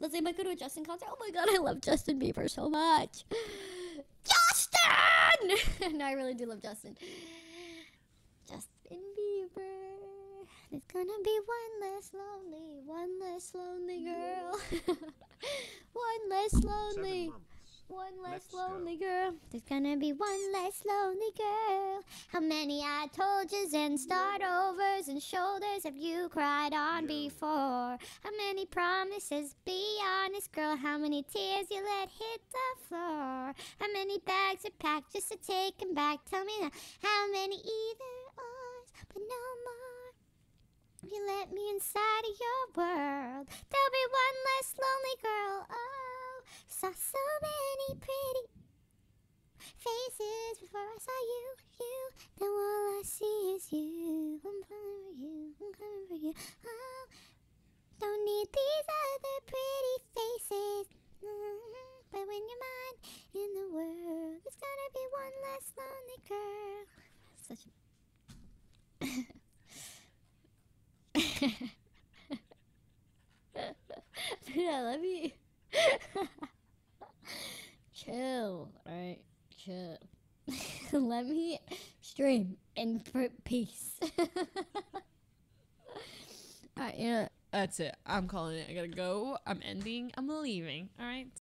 Let's say I might go to a Justin concert. Oh my god, I love Justin Bieber so much. Justin! no, I really do love Justin. Justin Bieber. There's gonna be one less lonely, one less lonely girl. one less lonely. One less lonely girl. There's gonna be one less lonely girl. How many I told yous and start overs and shoulders have you cried on before? How many promises? Be honest, girl. How many tears you let hit the floor? How many bags are packed just to take 'em back? Tell me now. How many either ors, but no more. If you let me inside of your world, there'll be one less lonely girl. Oh, saw so many pretty faces before I saw you, you. Now all I see is you. Lonely girl. Such a let me chill. Alright, chill. let me stream in peace. Alright, you That's it. I'm calling it. I gotta go. I'm ending. I'm leaving. All right.